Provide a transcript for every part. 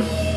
Thank you.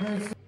Very